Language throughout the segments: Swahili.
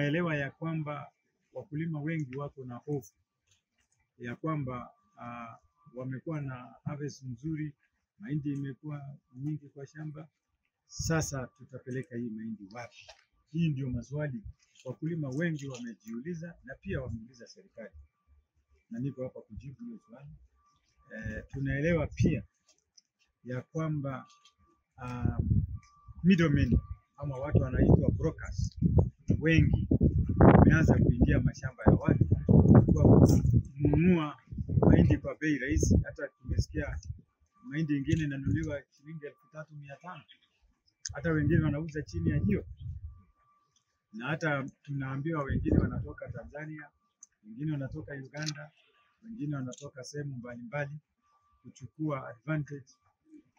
tunaelewa ya kwamba wakulima wengi wako na hofu ya kwamba uh, wamekuwa na harvest nzuri, mahindi imekuwa nyingi kwa shamba. Sasa tutapeleka hii mahindi wapi? Hii ndio maswali wakulima wengi wamejiuliza na pia wameuliza serikali, na niko hapa kujibu hiyo swali. E, tunaelewa pia ya kwamba uh, middlemen ama watu wanaitwa brokers. Wengi wameanza kuingia mashamba ya watu kwa kununua mahindi kwa bei rahisi. Hata tumesikia mahindi ingine inanunuliwa shilingi elfu tatu mia tano. Hata wengine wanauza chini ya hiyo, na hata tunaambiwa wengine wanatoka Tanzania, wengine wanatoka Uganda, wengine wanatoka sehemu mbalimbali kuchukua advantage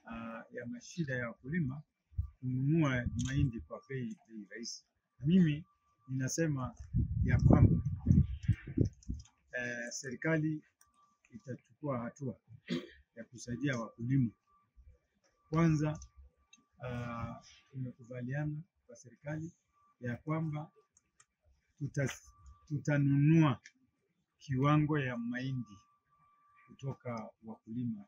uh, ya mashida ya wakulima kununua mahindi kwa bei bei rahisi. Mimi ninasema ya kwamba eh, serikali itachukua hatua ya kusaidia wakulima. Kwanza uh, tumekubaliana kwa serikali ya kwamba tuta, tutanunua kiwango ya mahindi kutoka wakulima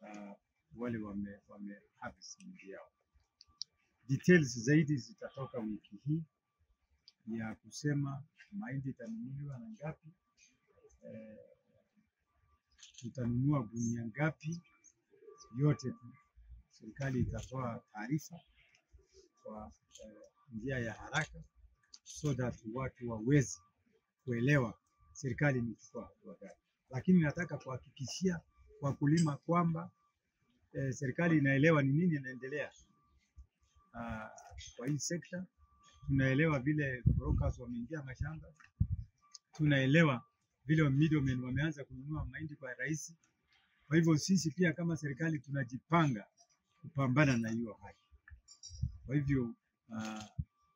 uh, wale wame, wame harvest mahindi yao. Details zaidi zitatoka wiki hii ya kusema mahindi itanunuliwa na ngapi, eh, tutanunua gunia ngapi, yote tu serikali itatoa taarifa kwa eh, njia ya haraka so that watu waweze kuelewa serikali imechukua hatua gani, lakini nataka kuhakikishia wakulima kwamba eh, serikali inaelewa ni nini inaendelea kwa hii sekta. Tunaelewa vile brokers wameingia mashamba, tunaelewa vile middlemen wameanza kununua mahindi kwa rahisi. Kwa hivyo sisi pia kama serikali tunajipanga kupambana na hiyo hali. Kwa hivyo uh,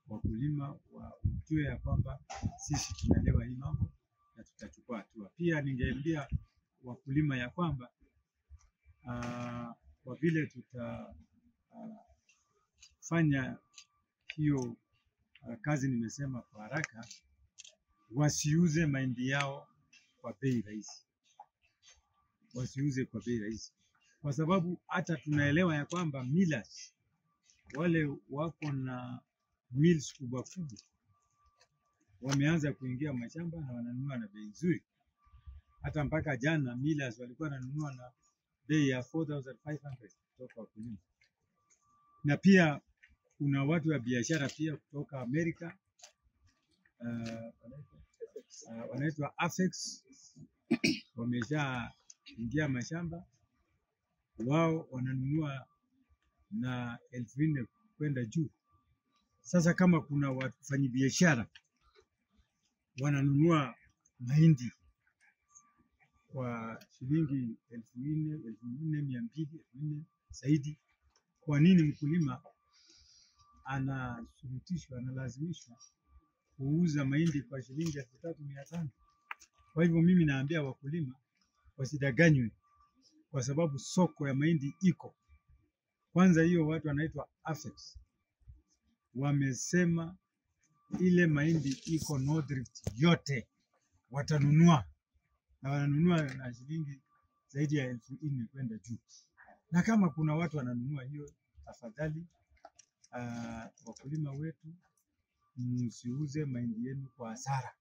wakulima wajue ya kwamba sisi tunaelewa hii mambo na tutachukua hatua. Pia ningeambia wakulima ya kwamba uh, kwa vile tuta uh, hiyo uh, kazi nimesema kwa haraka, wasiuze mahindi yao kwa bei rahisi, wasiuze kwa bei rahisi, kwa sababu hata tunaelewa ya kwamba millers wale wako na mills kubwa kubwa wameanza kuingia mashamba na wananunua na bei nzuri. Hata mpaka jana millers walikuwa wananunua na bei ya 4500 kutoka wakulima, na pia kuna watu wa biashara pia kutoka Amerika uh, uh, wanaitwa Afex wameshaingia mashamba, wao wananunua na elfu nne kwenda juu. Sasa kama kuna wafanyabiashara wananunua mahindi kwa shilingi elfu nne elfu nne mia mbili elfu nne zaidi, kwa nini mkulima anashurutishwa analazimishwa kuuza mahindi kwa shilingi elfu tatu mia tano? Kwa hivyo mimi naambia wakulima wasidanganywe, kwa sababu soko ya mahindi iko kwanza. Hiyo watu wanaitwa Afex wamesema ile mahindi iko North Rift yote watanunua na wananunua na shilingi zaidi ya elfu nne kwenda juu. Na kama kuna watu wananunua hiyo, tafadhali wakulima wetu msiuze mahindi yenu kwa hasara.